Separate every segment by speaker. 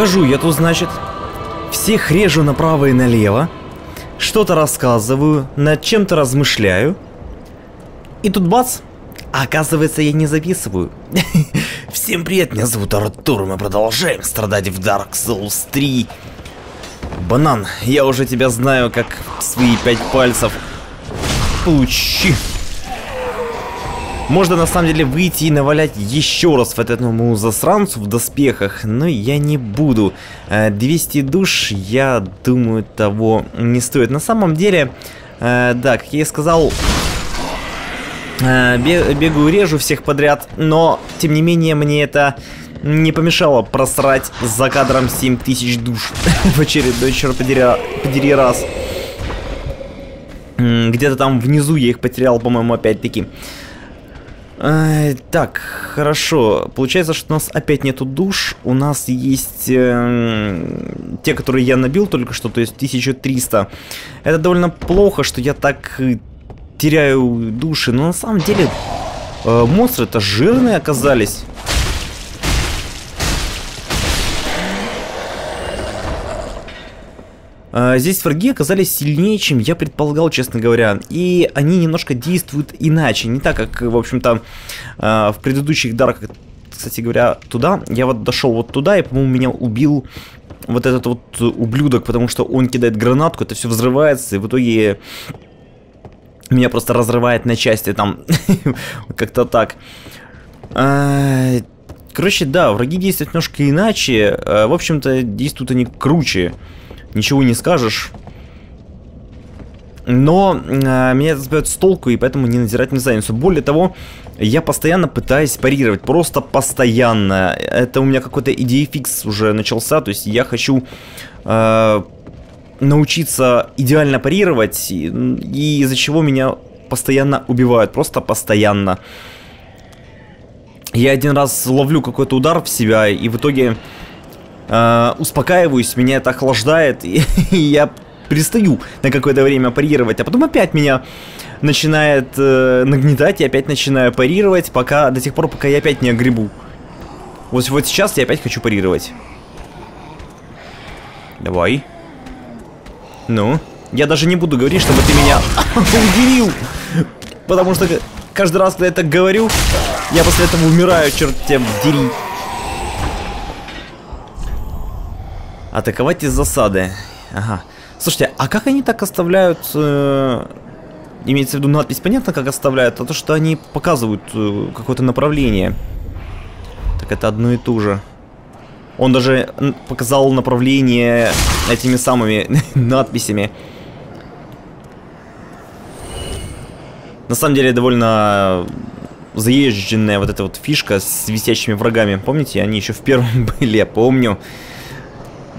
Speaker 1: Хожу я тут, значит, всех режу направо и налево, что-то рассказываю, над чем-то размышляю. И тут бац, а оказывается я не записываю. Всем привет, меня зовут Артур, мы продолжаем страдать в Dark Souls 3. Банан, я уже тебя знаю как свои пять пальцев. Получи. Можно на самом деле выйти и навалять еще раз вот этому засранцу в доспехах, но я не буду. 200 э, душ, я думаю, того не стоит. На самом деле, э, да, как я и сказал, э, бегаю, режу всех подряд, но, тем не менее, мне это не помешало просрать за кадром 7000 душ в очередной, черт подери, подери раз. Где-то там внизу я их потерял, по-моему, опять-таки. Э, так, хорошо. Получается, что у нас опять нету душ. У нас есть э, те, которые я набил только что, то есть 1300. Это довольно плохо, что я так э, теряю души. Но на самом деле э, монстры-то жирные оказались. Здесь враги оказались сильнее, чем я предполагал, честно говоря. И они немножко действуют иначе. Не так, как, в общем-то, а, в предыдущих дарках. Кстати говоря, туда. Я вот дошел вот туда, и, по-моему, меня убил вот этот вот ублюдок, потому что он кидает гранатку, это все взрывается, и в итоге меня просто разрывает на части там. Как-то так. А, короче, да, враги действуют немножко иначе. В общем-то, действуют они круче ничего не скажешь. Но э, меня это сбивает с толку, и поэтому не надирать не задницу. Более того, я постоянно пытаюсь парировать, просто постоянно. Это у меня какой-то идея фикс уже начался, то есть я хочу э, научиться идеально парировать, и, и из-за чего меня постоянно убивают, просто постоянно. Я один раз ловлю какой-то удар в себя, и в итоге э, успокаиваюсь, меня это охлаждает, и, и я перестаю на какое-то время парировать, а потом опять меня начинает э, нагнетать, я опять начинаю парировать, пока до тех пор, пока я опять не огребу. Вот, вот сейчас я опять хочу парировать. Давай. Ну? Я даже не буду говорить, чтобы ты меня удивил. Потому что каждый раз, когда я так говорю, я после этого умираю, черт тебя дери. Атаковать из засады. Ага. Слушайте, а как они так оставляют... Э, имеется в виду надпись, понятно, как оставляют, а то, что они показывают э, какое-то направление. Так это одно и то же. Он даже показал направление этими самыми надписями. На самом деле довольно заезженная вот эта вот фишка с висящими врагами. Помните, они еще в первом были, я помню.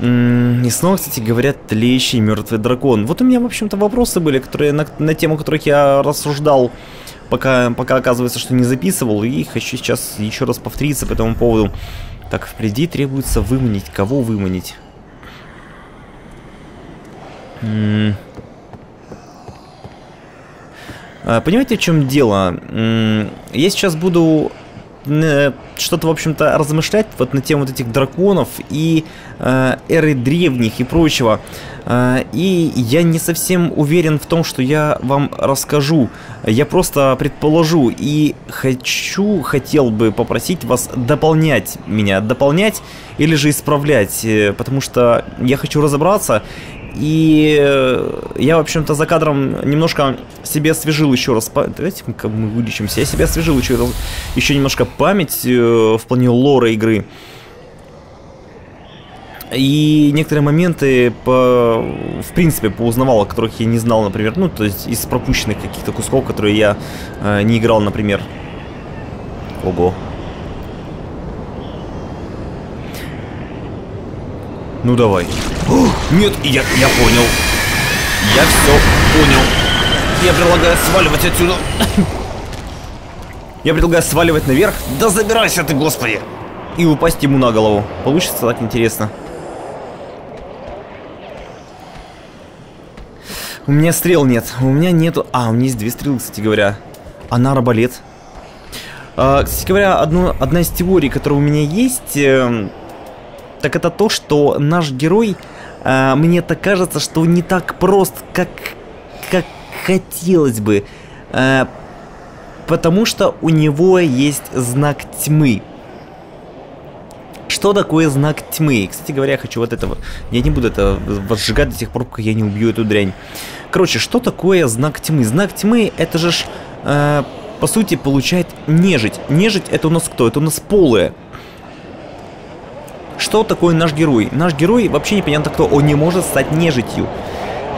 Speaker 1: И снова, кстати, говорят, тлеющий мертвый дракон. Вот у меня, в общем-то, вопросы были, которые на, на тему которых я рассуждал, пока, пока оказывается, что не записывал. И хочу сейчас еще раз повториться по этому поводу. Так, впереди требуется выманить. Кого выманить? М а, Понимаете, в чем дело? Я сейчас буду что-то, в общем-то, размышлять вот на тему вот этих драконов и э, эры древних и прочего. Э, и я не совсем уверен в том, что я вам расскажу. Я просто предположу и хочу, хотел бы попросить вас дополнять меня, дополнять или же исправлять, э, потому что я хочу разобраться и э, я, в общем-то, за кадром немножко себе освежил еще раз... Давайте мы вылечимся. Я себе освежил еще, еще немножко память э, в плане лора игры. И некоторые моменты, по, в принципе, поузнавал, о которых я не знал, например. Ну, то есть из пропущенных каких-то кусков, которые я э, не играл, например. Ого. Ну давай. О, нет, я, я понял. Я все понял. Я предлагаю сваливать отсюда. Я предлагаю сваливать наверх. Да забирайся ты, господи. И упасть ему на голову. Получится так интересно. У меня стрел нет. У меня нету... А, у меня есть две стрелы, кстати говоря. Она арбалет. А, кстати говоря, одну, одна из теорий, которая у меня есть... Э, так это то, что наш герой, э, мне так кажется, что не так прост, как, как хотелось бы. Э, потому что у него есть знак тьмы. Что такое знак тьмы? Кстати говоря, я хочу вот этого. Я не буду это возжигать до тех пор, пока я не убью эту дрянь. Короче, что такое знак тьмы? Знак тьмы это же ж, э, по сути, получает нежить. Нежить это у нас кто? Это у нас полые. Что такое наш герой? Наш герой вообще непонятно кто. Он не может стать нежитью.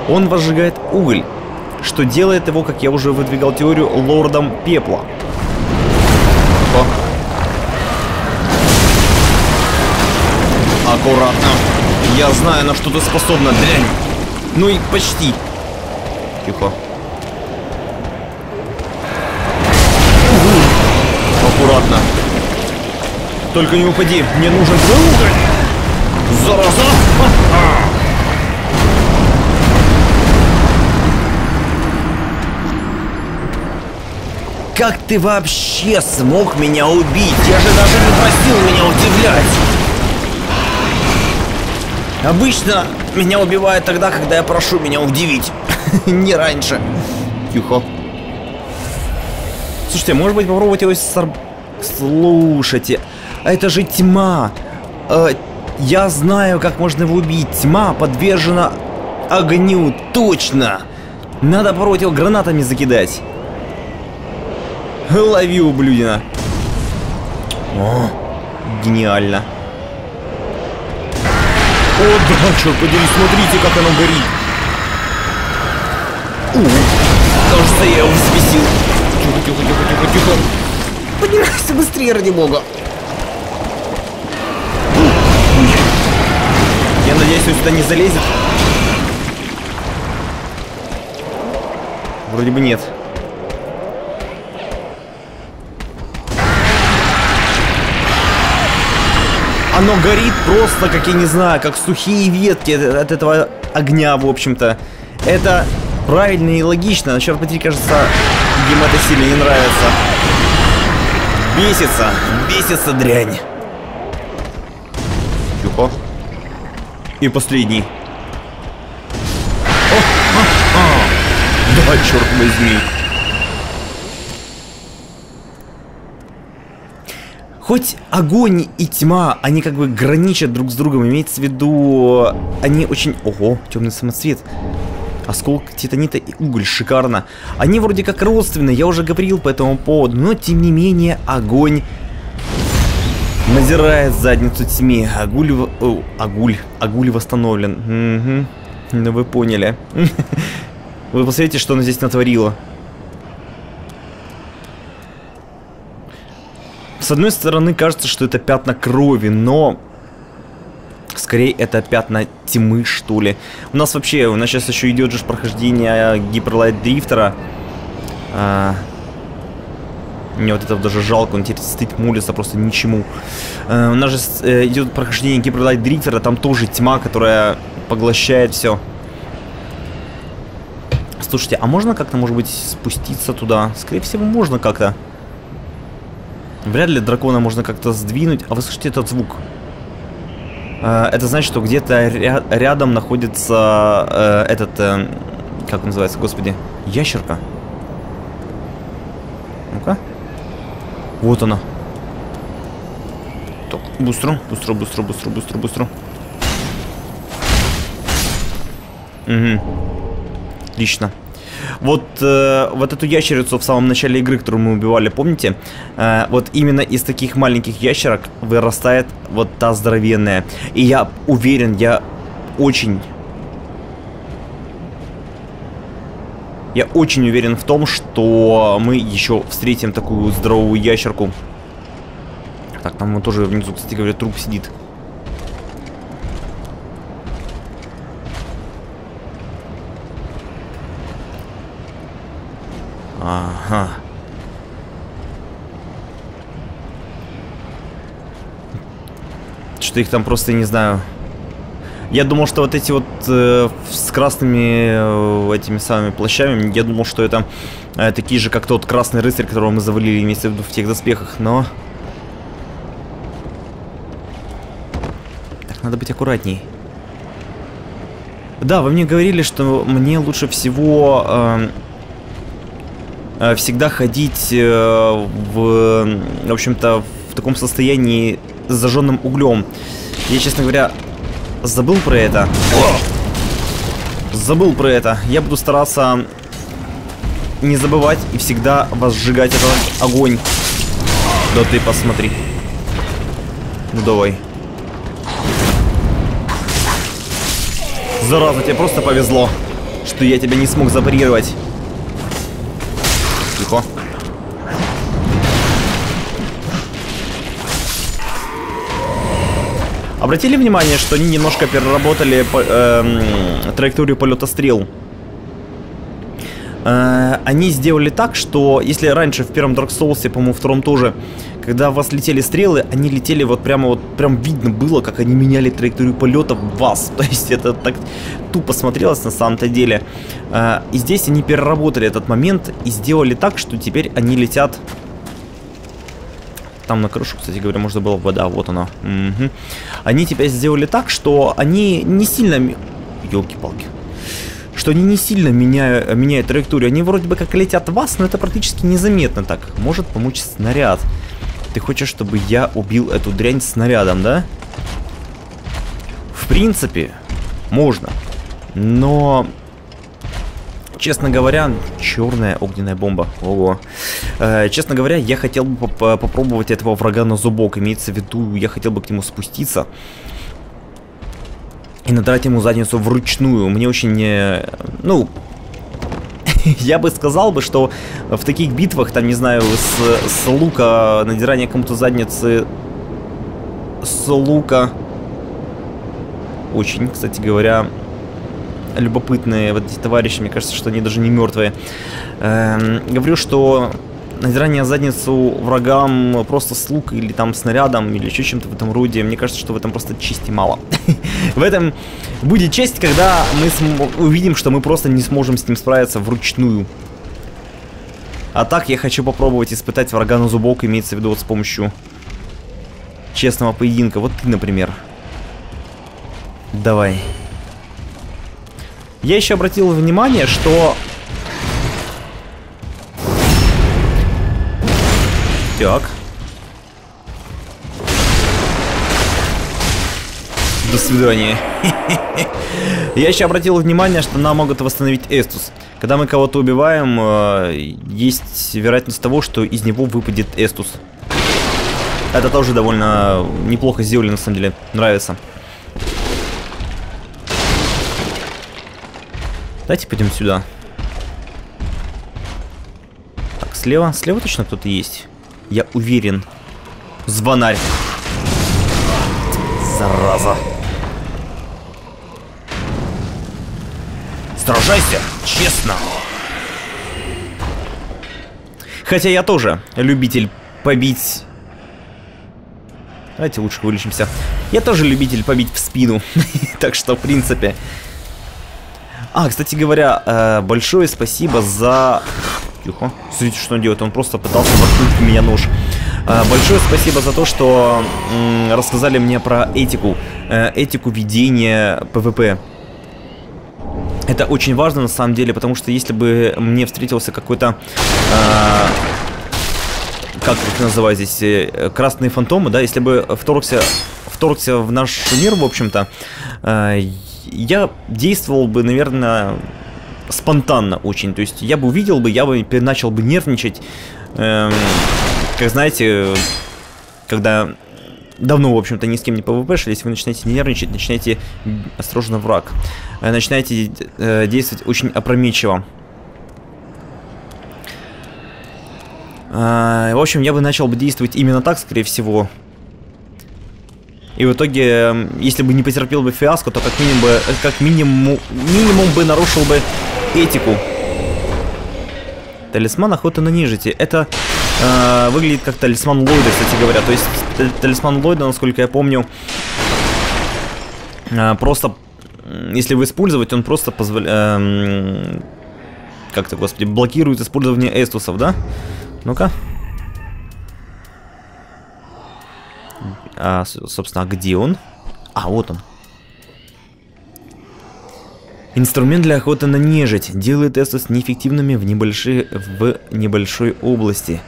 Speaker 1: Он возжигает уголь, что делает его, как я уже выдвигал теорию, лордом пепла. О. Аккуратно. Я знаю, на что ты способна, дрянь. Ну и почти. Тихо. Только не упади, мне нужен твой уголь. Зараза! Как ты вообще смог меня убить? Я же даже не просил меня удивлять. Обычно меня убивают тогда, когда я прошу меня удивить. не раньше. Тихо. Слушайте, может быть попробовать его сор... Слушайте, это же тьма. Э, я знаю, как можно его убить. Тьма подвержена огню. Точно. Надо попробовать его гранатами закидать. Лови, ублюдина. О, гениально. О, да, черт подери, смотрите, как оно горит. У, кажется, я его взбесил. Тихо, тихо, тихо, тихо, тихо. Поднимайся быстрее, ради бога. Надеюсь, он сюда не залезет. Вроде бы нет. Оно горит просто, как я не знаю, как сухие ветки от этого огня, в общем-то. Это правильно и логично. Но черт подери, кажется, им это сильно не нравится. Бесится, бесится дрянь. Тихо. И последний. О, а, а. Да, черт возьми. Хоть огонь и тьма, они как бы граничат друг с другом, имеется в виду, они очень... Ого, темный самоцвет. Осколок титанита и уголь, шикарно. Они вроде как родственные, я уже говорил по этому поводу, но тем не менее огонь назирает задницу тьме. Агуль... О, агуль. Агуль восстановлен. Угу. Ну вы поняли. Вы посмотрите, что она здесь натворила. С одной стороны, кажется, что это пятна крови, но... Скорее, это пятна тьмы, что ли. У нас вообще, у нас сейчас еще идет же прохождение Гиперлайт Дрифтера. А... Мне вот это даже жалко, он теперь стоит молится просто ничему. А, у нас же э, идет прохождение Гиперлайт Дрифтера, там тоже тьма, которая поглощает все. Слушайте, а можно как-то, может быть, спуститься туда? Скорее всего, можно как-то. Вряд ли дракона можно как-то сдвинуть. А вы слышите этот звук? Э, это значит, что где-то ря рядом находится э, этот... Э, как называется, господи? Ящерка. Ну-ка. Вот она. Так, быстро, быстро, быстро, быстро, быстро, быстро. Угу. Отлично. Вот, э, вот эту ящерицу в самом начале игры, которую мы убивали, помните? Э, вот именно из таких маленьких ящерок вырастает вот та здоровенная. И я уверен, я очень... Я очень уверен в том, что мы еще встретим такую здоровую ящерку. Так, там вот тоже внизу, кстати говоря, труп сидит. Ага. Что их там просто, не знаю... Я думал, что вот эти вот э, с красными э, этими самыми плащами, я думал, что это э, такие же, как тот красный рыцарь, которого мы завалили вместе в тех доспехах, но... Так, надо быть аккуратней. Да, вы мне говорили, что мне лучше всего э, э, всегда ходить э, в, в общем-то, в таком состоянии с зажженным углем. Я, честно говоря, забыл про это. Забыл про это. Я буду стараться не забывать и всегда возжигать этот огонь. Да ты посмотри. Ну давай. Зараза, тебе просто повезло, что я тебя не смог запарировать. Обратили внимание, что они немножко переработали по, э, траекторию полета стрел? Э, они сделали так, что если раньше в первом Dark Souls, по-моему, втором тоже, когда у вас летели стрелы, они летели вот прямо вот, прям видно было, как они меняли траекторию полета в вас. То есть это так тупо смотрелось на самом-то деле. Э, и здесь они переработали этот момент и сделали так, что теперь они летят... Там на крышу, кстати говоря, можно было вода, вот она. Угу. Они теперь сделали так, что они не сильно... Елки-палки что они не сильно меняют, меняют траекторию. Они вроде бы как летят вас, но это практически незаметно так. Может помочь снаряд. Ты хочешь, чтобы я убил эту дрянь снарядом, да? В принципе, можно. Но, честно говоря, черная огненная бомба. Ого. Э, честно говоря, я хотел бы поп попробовать этого врага на зубок. Имеется в виду, я хотел бы к нему спуститься и надрать ему задницу вручную. Мне очень, э, ну, я бы сказал бы, что в таких битвах, там, не знаю, с, с лука, надирание кому-то задницы с лука, очень, кстати говоря, любопытные вот эти товарищи, мне кажется, что они даже не мертвые. Эм, говорю, что надирание задницу врагам просто с лук или там снарядом или еще чем-то в этом роде, мне кажется, что в этом просто чести мало. в этом будет честь, когда мы увидим, что мы просто не сможем с ним справиться вручную. А так я хочу попробовать испытать врага на зубок, имеется в виду вот с помощью честного поединка. Вот ты, например. Давай. Я еще обратил внимание, что Так. До свидания. Я еще обратил внимание, что нам могут восстановить Эстус. Когда мы кого-то убиваем, э, есть вероятность того, что из него выпадет Эстус. Это тоже довольно неплохо сделали, на самом деле. Нравится. Давайте пойдем сюда. Так, слева. Слева точно кто-то есть. Я уверен. Звонарь. Зараза. Сражайся, честно. Хотя я тоже любитель побить... Давайте лучше вылечимся. Я тоже любитель побить в спину. так что, в принципе... А, кстати говоря, э, большое спасибо за Тихо. Смотрите, что он делает. Он просто пытался воткнуть в меня нож. А, большое спасибо за то, что рассказали мне про этику. Э, этику ведения ПВП. Это очень важно на самом деле, потому что если бы мне встретился какой-то... Э, как их называть здесь? Э, красные фантомы, да? Если бы вторгся, вторгся в наш мир, в общем-то, э, я действовал бы, наверное, спонтанно очень. То есть я бы увидел бы, я бы начал бы нервничать. Эм, как знаете, когда давно, в общем-то, ни с кем не пвпшили, если вы начинаете нервничать, начинаете осторожно враг. Э, начинаете э, действовать очень опрометчиво. Э, в общем, я бы начал бы действовать именно так, скорее всего. И в итоге, эм, если бы не потерпел бы фиаско, то как минимум, бы, как минимум, минимум бы нарушил бы этику. Талисман охоты на нежити. Это э, выглядит как талисман Ллойда, кстати говоря. То есть талисман Ллойда, насколько я помню, э, просто, если его использовать, он просто позволяет... Э, как-то, господи, блокирует использование эстусов, да? Ну-ка. А, собственно, а где он? А, вот он. Инструмент для охоты на нежить делает эстус неэффективными в, небольшой, в небольшой области.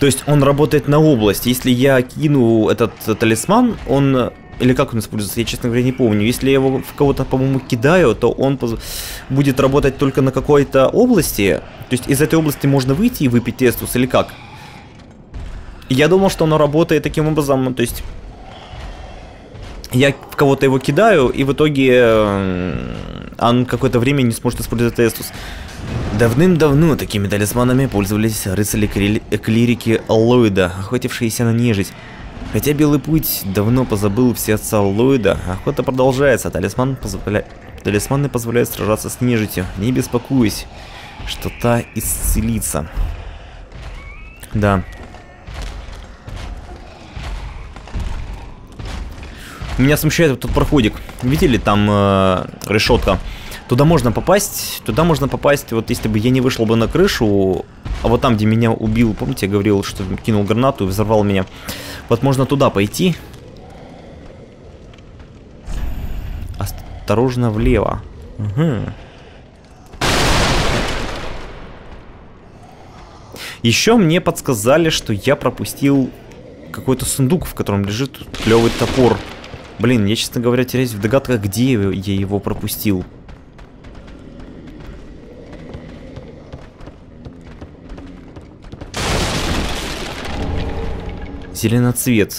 Speaker 1: То есть он работает на область. Если я кину этот талисман, он... Или как он используется, я, честно говоря, не помню. Если я его в кого-то, по-моему, кидаю, то он будет работать только на какой-то области. То есть из этой области можно выйти и выпить эстус, или как? Я думал, что оно работает таким образом, то есть я кого-то его кидаю, и в итоге э, он какое-то время не сможет использовать Эстус. Давным-давно такими талисманами пользовались рыцари-клирики Аллоида, охотившиеся на нежить. Хотя Белый Путь давно позабыл все отца Аллоида, охота продолжается, талисман позволя... талисманы позволяют сражаться с нежитью. Не беспокойся, что та исцелится. Да, Меня смущает вот тот проходик. Видели, там э, решетка. Туда можно попасть, туда можно попасть, вот если бы я не вышел бы на крышу, а вот там, где меня убил, помните, я говорил, что кинул гранату и взорвал меня. Вот можно туда пойти. Осторожно влево. Угу. Еще мне подсказали, что я пропустил какой-то сундук, в котором лежит клевый топор. Блин, я, честно говоря, теряюсь в догадках, где я его пропустил. Зеленый цвет.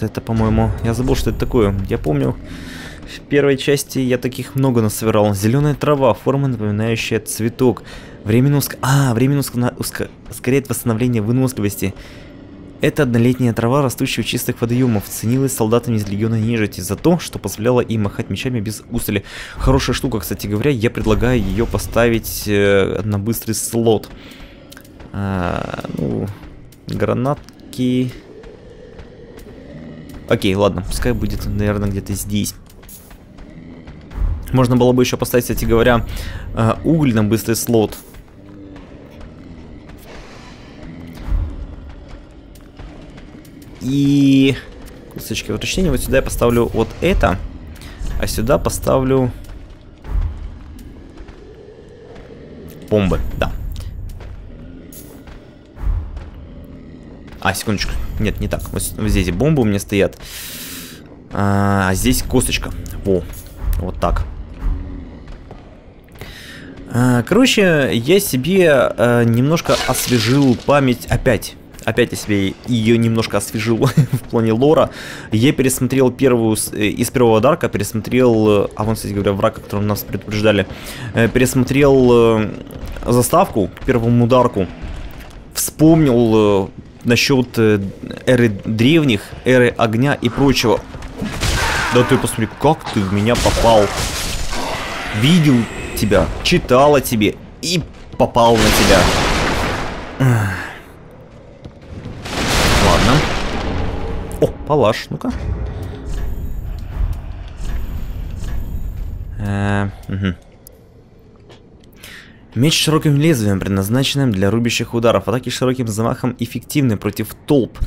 Speaker 1: Это, по-моему... Я забыл, что это такое. Я помню, в первой части я таких много насобирал. Зеленая трава, форма напоминающая цветок. Временно уск... А, временно. Уск... ускоряет восстановление выносливости. Эта однолетняя трава, растущая у чистых водоемов, ценилась солдатами из легиона нежити за то, что позволяло им махать мечами без устали. Хорошая штука, кстати говоря, я предлагаю ее поставить э, на быстрый слот. А, ну, гранатки... Окей, ладно, пускай будет, наверное, где-то здесь. Можно было бы еще поставить, кстати говоря, э, уголь на быстрый слот. И кусочки уточнения. Вот сюда я поставлю вот это. А сюда поставлю бомбы, да. А, секундочку. Нет, не так. Вот, здесь бомбы у меня стоят. А, а здесь косточка. Во. Вот так. А, короче, я себе а, немножко освежил память опять опять я себе ее немножко освежил в плане лора. Я пересмотрел первую, э, из первого Дарка, пересмотрел, э, а вон, кстати говоря, враг, о котором нас предупреждали, э, пересмотрел заставку к первому Дарку, вспомнил насчет эры древних, эры огня и прочего. Да ты посмотри, как ты в меня попал. Видел тебя, читал о тебе и попал на тебя. Палаш, ну-ка. Э. Меч с широким лезвием, предназначенным для рубящих ударов. Атаки с широким замахом эффективны против толп.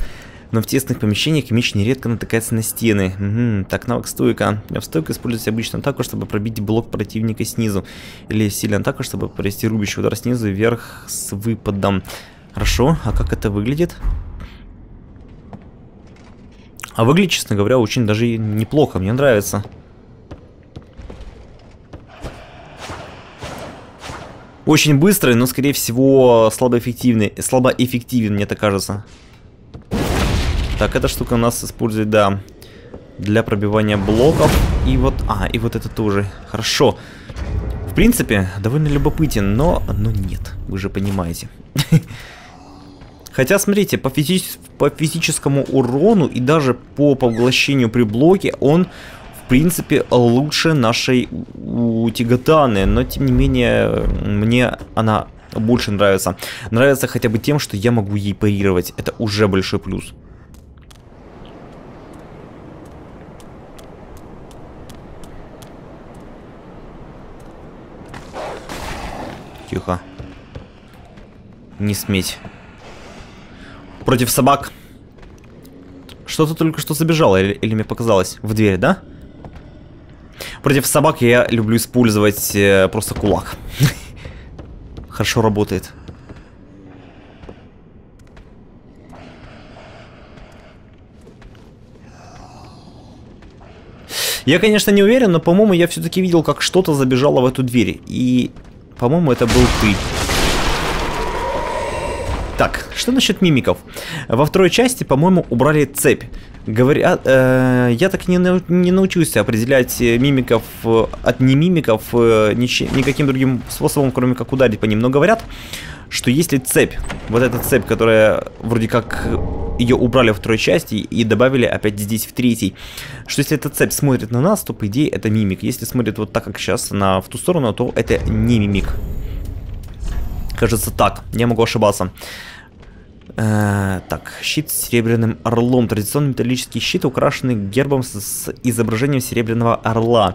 Speaker 1: Но в тесных помещениях меч нередко натыкается на стены. Угу, так, навык стойка. В стойку используется обычно атаку, чтобы пробить блок противника снизу. Или сильная атака, чтобы провести рубящий удар снизу вверх с выпадом. Хорошо, а как это выглядит? А выглядит, честно говоря, очень даже неплохо, мне нравится. Очень быстрый, но, скорее всего, слабоэффективный. Слабоэффективен, мне так кажется. Так, эта штука у нас использует, да, для пробивания блоков. И вот, а, и вот это тоже. Хорошо. В принципе, довольно любопытен, но, но нет, вы же понимаете. Хотя, смотрите, по, физи по физическому урону и даже по поглощению при блоке он, в принципе, лучше нашей Утигатаны. Но, тем не менее, мне она больше нравится. Нравится хотя бы тем, что я могу ей парировать. Это уже большой плюс. Тихо. Не сметь против собак. Что-то только что забежало, или, или мне показалось, в дверь, да? Против собак я люблю использовать э, просто кулак. Хорошо работает. Я, конечно, не уверен, но, по-моему, я все-таки видел, как что-то забежало в эту дверь. И, по-моему, это был ты. Так, что насчет мимиков? Во второй части, по-моему, убрали цепь. Говорят, э, я так не, не научился определять мимиков э, от немимиков э, нич, никаким другим способом, кроме как ударить по ним. Но говорят, что если цепь, вот эта цепь, которая вроде как ее убрали во второй части и добавили опять здесь в третьей, что если эта цепь смотрит на нас, то по идее это мимик. Если смотрит вот так, как сейчас, на, в ту сторону, то это не мимик. Кажется так, я могу ошибаться. Э, так, щит с серебряным орлом. Традиционный металлический щит, украшенный гербом с, с изображением серебряного орла.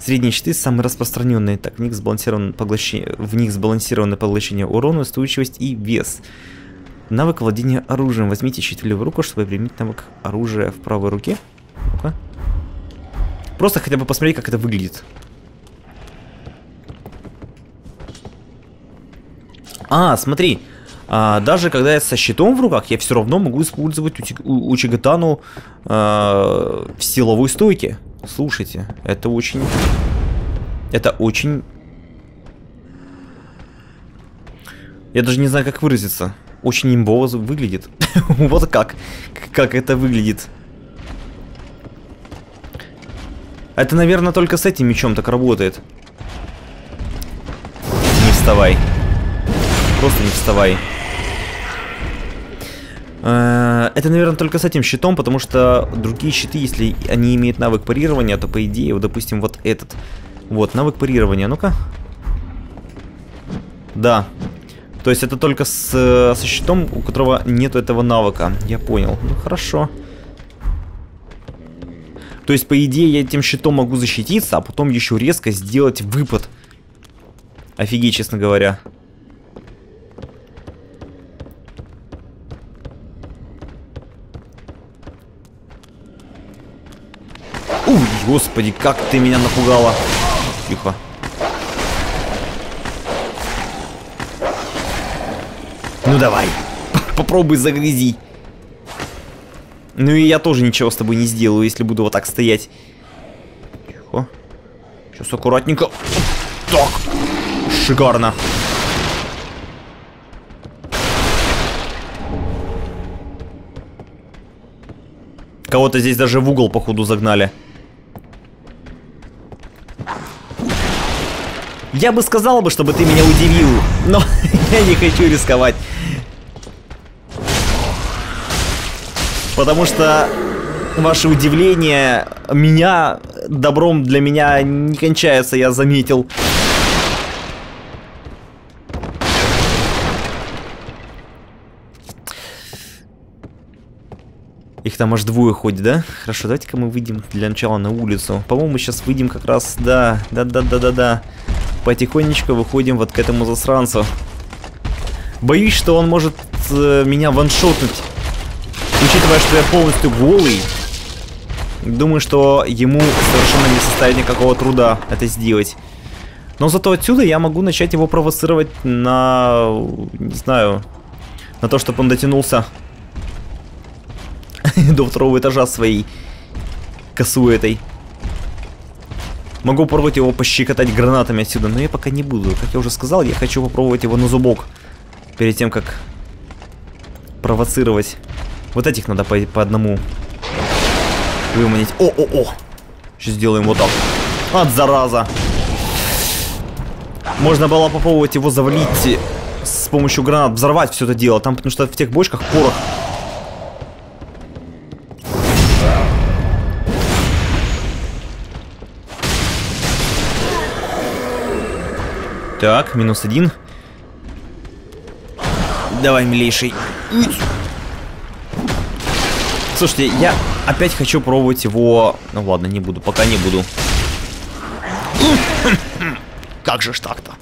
Speaker 1: Средние щиты самые распространенные. Так, в них сбалансировано поглощение, в них сбалансировано поглощение урона, устойчивость и вес. Навык владения оружием. Возьмите щит в левую руку, чтобы применить навык оружия в правой руке. Просто хотя бы посмотреть, как это выглядит. А, смотри. А, даже когда я со щитом в руках, я все равно могу использовать у, у Чигатану а, в силовой стойке. Слушайте, это очень... Это очень... Я даже не знаю, как выразиться. Очень имбово выглядит. вот как. Как это выглядит. Это, наверное, только с этим мечом так работает. Не вставай. Просто не вставай. Э, это, наверное, только с этим щитом, потому что другие щиты, если они имеют навык парирования, то, по идее, вот, допустим, вот этот. Вот, навык парирования. Ну-ка. Да. То есть это только с, со щитом, у которого нету этого навыка. Я понял. Ну, хорошо. То есть, по идее, я этим щитом могу защититься, а потом еще резко сделать выпад. Офигеть, честно говоря. Уй, господи, как ты меня напугала. Тихо. Ну давай, попробуй загрязи. Ну и я тоже ничего с тобой не сделаю, если буду вот так стоять. Тихо. Сейчас аккуратненько. Так. Шикарно. Кого-то здесь даже в угол, походу, загнали. Я бы сказал бы, чтобы ты меня удивил, но я не хочу рисковать. Потому что ваше удивление меня добром для меня не кончается, я заметил. Их там аж двое ходит, да? Хорошо, давайте-ка мы выйдем для начала на улицу. По-моему, сейчас выйдем как раз, да, да-да-да-да-да потихонечку выходим вот к этому засранцу. Боюсь, что он может э, меня ваншотнуть. Учитывая, что я полностью голый, думаю, что ему совершенно не составит никакого труда это сделать. Но зато отсюда я могу начать его провоцировать на... Не знаю... На то, чтобы он дотянулся до второго этажа своей косу этой. Могу попробовать его пощекотать гранатами отсюда, но я пока не буду. Как я уже сказал, я хочу попробовать его на зубок. Перед тем, как провоцировать. Вот этих надо по, по одному выманить. О-о-о! Сейчас сделаем вот так. От зараза! Можно было попробовать его завалить с помощью гранат, взорвать все это дело. Там, потому что в тех бочках порох Так, минус один. Давай, милейший. Слушайте, я опять хочу пробовать его... Ну ладно, не буду, пока не буду. Как же ж так-то?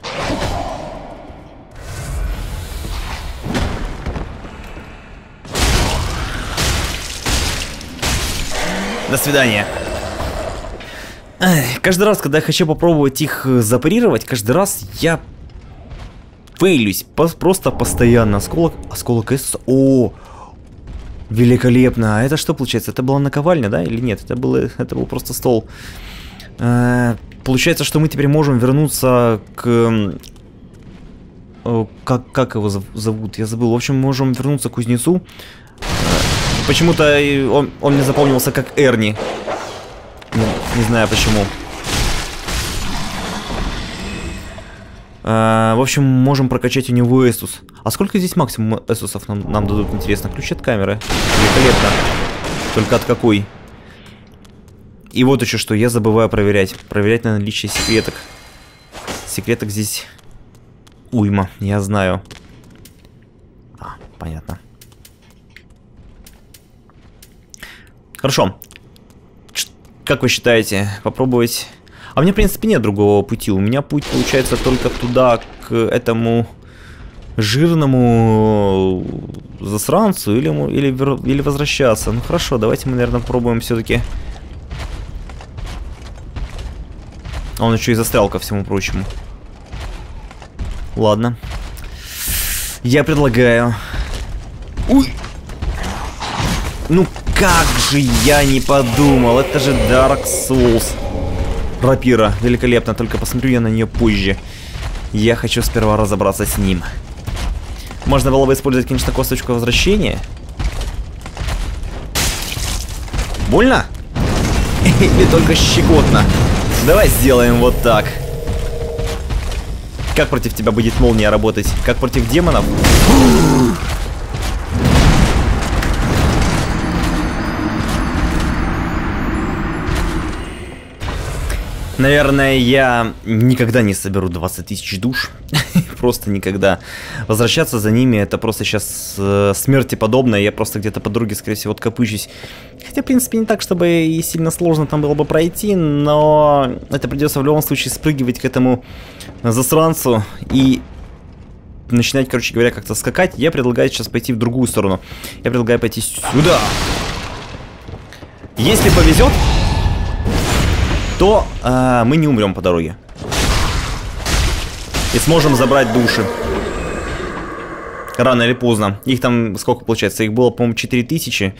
Speaker 1: До свидания. Каждый раз, когда я хочу попробовать их э, запарировать, каждый раз я фейлюсь. Просто постоянно. Осколок... Осколок С... О! Великолепно. А это что получается? Это была наковальня, да? Или нет? Это, было... это был просто стол. Э получается, что мы теперь можем вернуться к... Как, как его зовут? Я забыл. В общем, можем вернуться к кузнецу. Почему-то он, он мне запомнился как Эрни. Не, знаю почему. А, в общем, можем прокачать у него Эсус. А сколько здесь максимум Эсусов нам, нам дадут, интересно? Ключ от камеры. Великолепно. Только от какой? И вот еще что, я забываю проверять. Проверять на наличие секреток. Секреток здесь уйма, я знаю. А, понятно. Хорошо. Как вы считаете, попробовать а у меня, в принципе, нет другого пути. У меня путь получается только туда, к этому жирному засранцу или, или, или возвращаться. Ну хорошо, давайте мы, наверное, попробуем все-таки... Он еще и застрял ко всему прочему. Ладно. Я предлагаю... Уй! Ну как же я не подумал, это же Dark Souls. Рапира, великолепно, только посмотрю я на нее позже. Я хочу сперва разобраться с ним. Можно было бы использовать, конечно, косточку возвращения. Больно? Или только щекотно? Давай сделаем вот так. Как против тебя будет молния работать? Как против демонов? Наверное, я никогда не соберу 20 тысяч душ. просто никогда. Возвращаться за ними, это просто сейчас э, смерти подобное. Я просто где-то по скорее всего, откопычусь. Хотя, в принципе, не так, чтобы и сильно сложно там было бы пройти, но это придется в любом случае спрыгивать к этому засранцу и начинать, короче говоря, как-то скакать. Я предлагаю сейчас пойти в другую сторону. Я предлагаю пойти сюда. Если повезет, то э, мы не умрем по дороге. И сможем забрать души. Рано или поздно. Их там сколько получается? Их было, по-моему, 4000.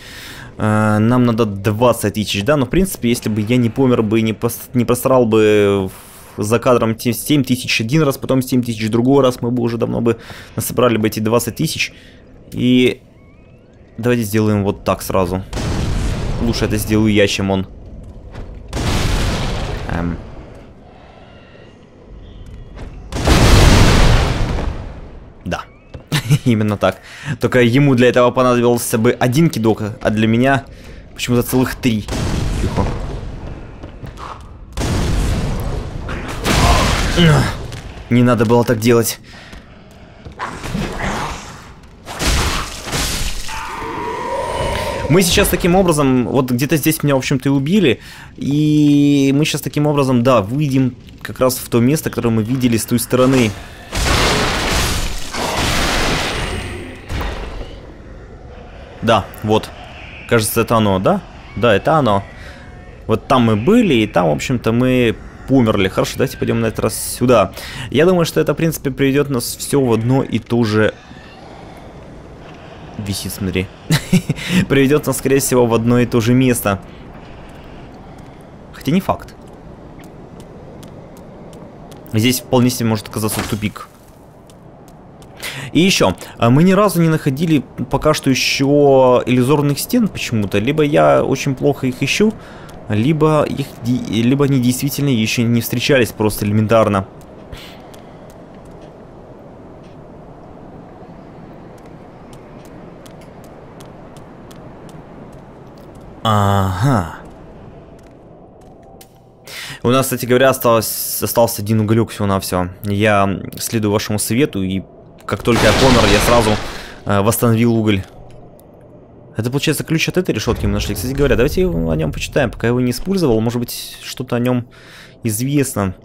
Speaker 1: Э, нам надо 20 тысяч, да? Но, в принципе, если бы я не помер бы, не, пос не просрал бы за кадром 7 тысяч один раз, потом 7 тысяч другой раз, мы бы уже давно бы насобрали бы эти 20 тысяч. И давайте сделаем вот так сразу. Лучше это сделаю я, чем он. Эм. Да, именно так. Только ему для этого понадобился бы один кидок, а для меня почему-то целых три. Тихо. Не надо было так делать. Мы сейчас таким образом, вот где-то здесь меня, в общем-то, и убили, и мы сейчас таким образом, да, выйдем как раз в то место, которое мы видели с той стороны. Да, вот. Кажется, это оно, да? Да, это оно. Вот там мы были, и там, в общем-то, мы померли. Хорошо, давайте пойдем на этот раз сюда. Я думаю, что это, в принципе, приведет нас все в одно и то же Висит, смотри. Приведет нас, скорее всего, в одно и то же место. Хотя не факт. Здесь вполне себе может оказаться тупик. И еще, а мы ни разу не находили пока что еще иллюзорных стен почему-то. Либо я очень плохо их ищу, либо, их, либо они действительно еще не встречались просто элементарно. Ага. У нас, кстати говоря, осталось, остался один уголек всего-навсего. Я следую вашему совету, и как только я помер, я сразу э, восстановил уголь. Это, получается, ключ от этой решетки мы нашли. Кстати говоря, давайте о нем почитаем, пока я его не использовал. Может быть, что-то о нем известно.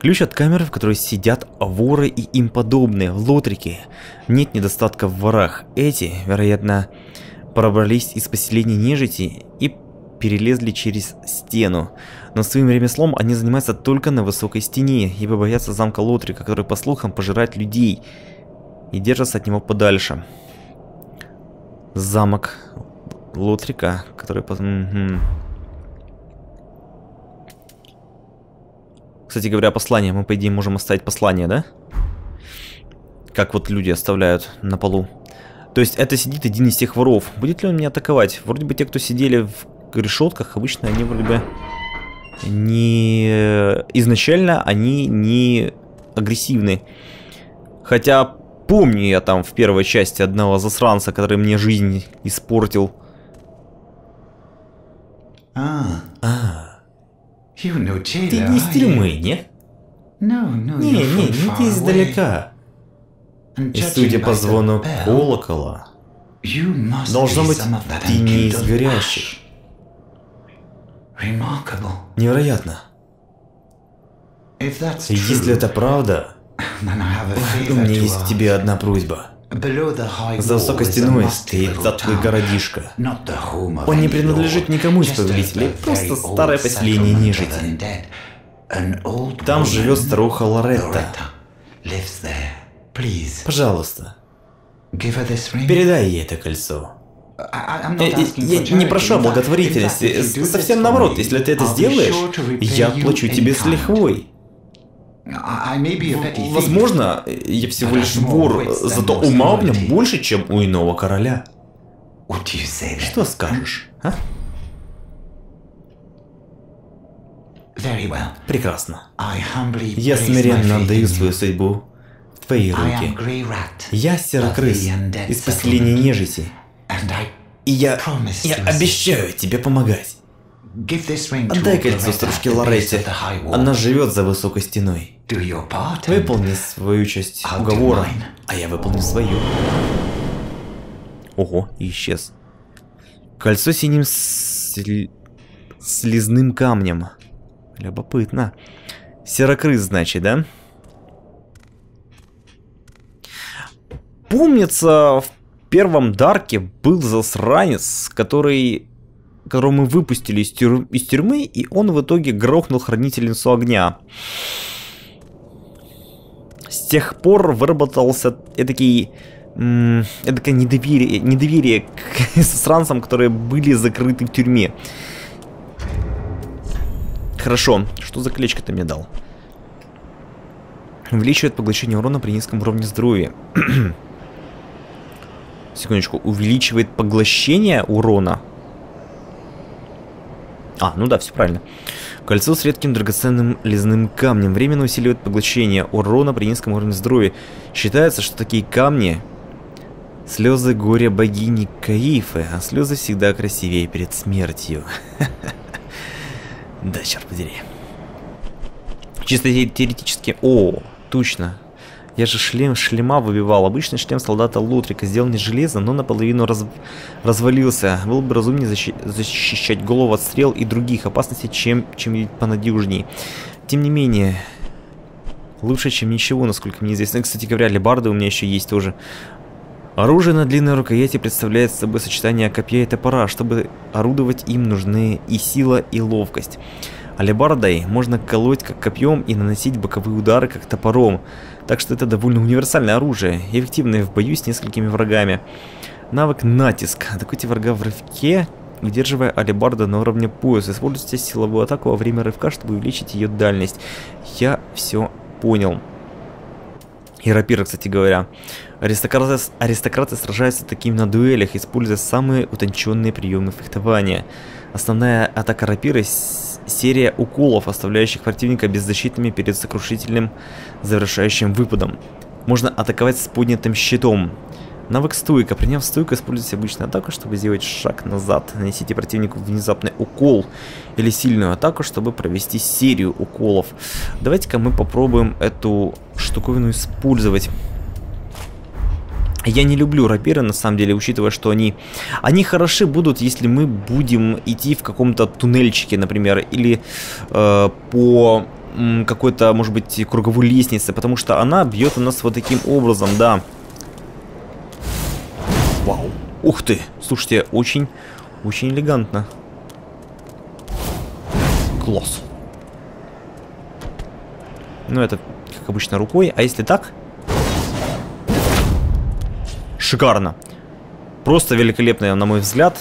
Speaker 1: Ключ от камеры, в которой сидят воры и им подобные, лотрики. Нет недостатка в ворах. Эти, вероятно, пробрались из поселения нежити и перелезли через стену. Но своим ремеслом они занимаются только на высокой стене, ибо боятся замка Лотрика, который, по слухам, пожирает людей и держатся от него подальше. Замок Лотрика, который... Угу. Кстати говоря, послание. Мы, по идее, можем оставить послание, да? Как вот люди оставляют на полу. То есть это сидит один из тех воров. Будет ли он меня атаковать? Вроде бы те, кто сидели в решетках, обычно они вроде бы не... Изначально они не агрессивны. Хотя помню я там в первой части одного засранца, который мне жизнь испортил.
Speaker 2: А,
Speaker 1: А, ты не из тюрьмы, нет?
Speaker 2: No, no,
Speaker 1: Не, не, не
Speaker 2: far
Speaker 1: ты издалека. И судя по звону колокола, должно быть, ты не из горящих. Невероятно. Если это правда, у меня есть к тебе одна просьба. За высокой стеной стоит затклый городишко. Он не принадлежит никому из повелителей, просто старое поселение нежити. Там живет старуха Лоретта.
Speaker 2: Please,
Speaker 1: Пожалуйста, передай ей это кольцо. Э, э, Я
Speaker 2: for
Speaker 1: не прошу о благотворительности, совсем наоборот, если ты это сделаешь, я плачу тебе с лихвой. Возможно, я всего лишь вор, зато ума у меня больше, чем у иного короля. Что скажешь, а? Прекрасно. Я смиренно отдаю свою судьбу
Speaker 2: am
Speaker 1: руки. Я серокрыс из поселения нежити. И я, я обещаю тебе помогать. Отдай кольцо старушке Лоретте. Она живет за высокой стеной. Выполни свою часть уговора, а я выполню свою. Ого, исчез. Кольцо синим сли- слизным камнем. Любопытно. Серокрыс, значит, да? Помнится, в первом Дарке был засранец, который которого мы выпустили из, тюр- из тюрьмы, и он в итоге грохнул хранительницу огня. С тех пор выработался эдакий, эдакое недоверие, недоверие к засранцам, которые были закрыты в тюрьме. Хорошо, что за колечко ты мне дал? Увеличивает поглощение урона при низком уровне здоровья. Секундочку, увеличивает поглощение урона? А, ну да, все правильно. Кольцо с редким драгоценным лесным камнем временно усиливает поглощение урона при низком уровне здоровья. Считается, что такие камни слезы горя богини Каифы, а слезы всегда красивее перед смертью. Да, черт подери. Чисто те- теоретически... О, точно. Я же шлем шлема выбивал. Обычный шлем солдата Лутрика сделан из железа, но наполовину раз- развалился. Было бы разумнее защи- защищать голову от стрел и других опасностей, чем чем понадежней. Тем не менее, лучше, чем ничего, насколько мне известно. Кстати говоря, лебарды у меня еще есть тоже. Оружие на длинной рукояти представляет собой сочетание копья и топора. Чтобы орудовать им нужны и сила, и ловкость. Алебардой можно колоть как копьем и наносить боковые удары как топором. Так что это довольно универсальное оружие, эффективное в бою с несколькими врагами. Навык натиск. Атакуйте врага в рывке, удерживая алебарда на уровне пояса. Используйте силовую атаку во время рывка, чтобы увеличить ее дальность. Я все понял. И рапира, кстати говоря. Аристократы, аристократы сражаются такими на дуэлях, используя самые утонченные приемы фехтования. Основная атака рапиры серия уколов, оставляющих противника беззащитными перед сокрушительным завершающим выпадом. Можно атаковать с поднятым щитом. Навык стойка. Приняв стойку, используйте обычную атаку, чтобы сделать шаг назад. Нанесите противнику внезапный укол или сильную атаку, чтобы провести серию уколов. Давайте-ка мы попробуем эту штуковину использовать. Я не люблю рапиры, на самом деле, учитывая, что они... Они хороши будут, если мы будем идти в каком-то туннельчике, например, или э, по какой-то, может быть, круговой лестнице, потому что она бьет у нас вот таким образом, да. Вау. Ух ты! Слушайте, очень, очень элегантно. Класс. Ну, это, как обычно, рукой. А если так? Шикарно. Просто великолепно, на мой взгляд.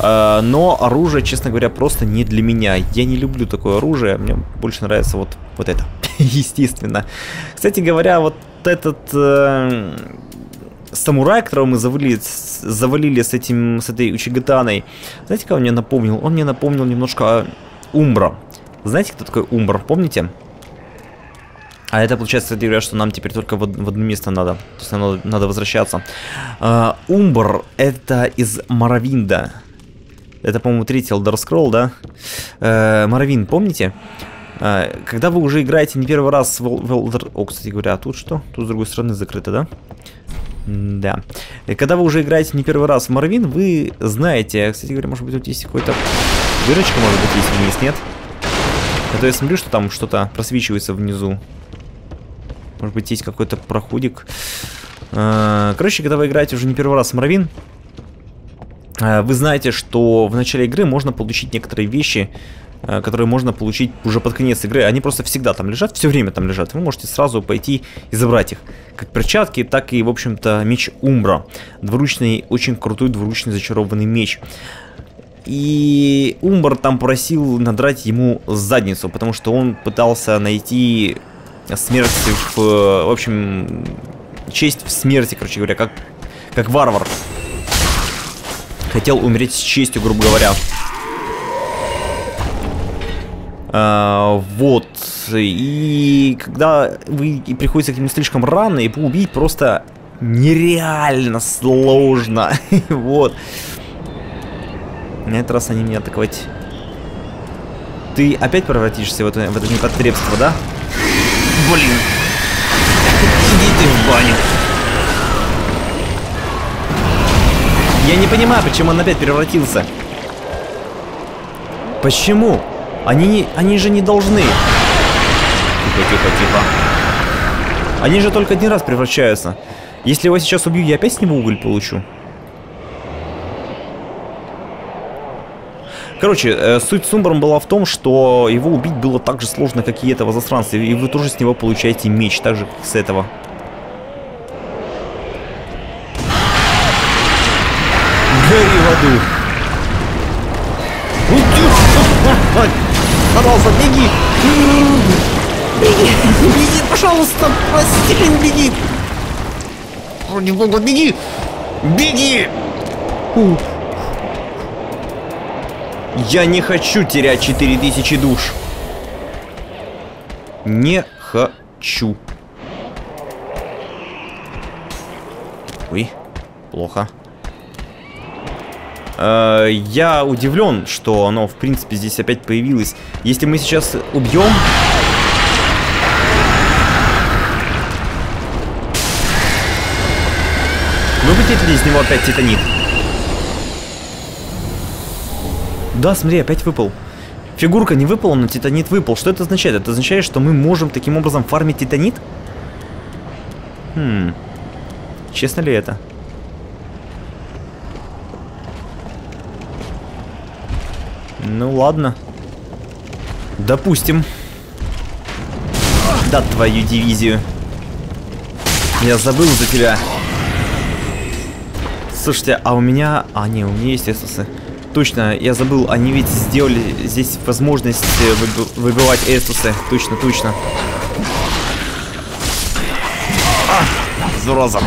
Speaker 1: А, но оружие, честно говоря, просто не для меня. Я не люблю такое оружие. Мне больше нравится вот, вот это. Естественно. Кстати говоря, вот этот э, самурай, которого мы завалили, завалили с, этим, с этой Учигатаной, знаете, кого мне напомнил? Он мне напомнил немножко Умбра. Знаете, кто такой Умбр? Помните? А это получается, кстати говоря, что нам теперь только в, в одно место надо. То есть нам надо, надо возвращаться. Uh, Умбр это из Маравинда. Это, по-моему, третий Elder Scroll, да? Uh, Маравин, помните? Uh, когда вы уже играете не первый раз в, в Elder... О, кстати говоря, а тут что? Тут с другой стороны закрыто, да? Да. И когда вы уже играете не первый раз в Марвин, вы знаете... Кстати говоря, может быть, тут есть какой-то... Дырочка, может быть, есть вниз, нет? А то я смотрю, что там что-то просвечивается внизу. Может быть, есть какой-то проходик. А, короче, когда вы играете уже не первый раз в Марвин, а, вы знаете, что в начале игры можно получить некоторые вещи, а, которые можно получить уже под конец игры. Они просто всегда там лежат, все время там лежат. Вы можете сразу пойти и забрать их. Как перчатки, так и, в общем-то, меч Умбра. Двуручный, очень крутой двуручный зачарованный меч. И Умбр там просил надрать ему задницу, потому что он пытался найти смерть в... В общем, честь в смерти, короче говоря, как, как варвар. Хотел умереть с честью, грубо говоря. А, вот. И когда вы приходите к нему слишком рано, его убить просто нереально сложно. вот. На этот раз они меня атаковать... Ты опять превратишься в это, в это непотребство, да? Блин. Иди ты в баню. Я не понимаю, почему он опять превратился. Почему? Они, они же не должны. Тихо, тихо, тихо. Они же только один раз превращаются. Если его сейчас убью, я опять с него уголь получу. Короче, э, суть с Умбром была в том, что его убить было так же сложно, как и этого засранца. И вы тоже с него получаете меч, так же, как с этого. Гори в аду! Пожалуйста, беги! Беги! Беги, пожалуйста! Прости, беги! Ради бога, беги! Беги! Я не хочу терять 4000 душ. Не хочу. Ой, плохо. Э, я удивлен, что оно, в принципе, здесь опять появилось. Если мы сейчас убьем... Выпустит ли из него опять титанит? Да, смотри, опять выпал. Фигурка не выпала, но титанит выпал. Что это означает? Это означает, что мы можем таким образом фармить титанит? Хм. Честно ли это? Ну ладно. Допустим. Да твою дивизию. Я забыл за тебя. Слушайте, а у меня... А, не, у меня есть эсосы. Точно, я забыл, они ведь сделали здесь возможность э, выбивать эстусы. Точно, точно. А, зараза.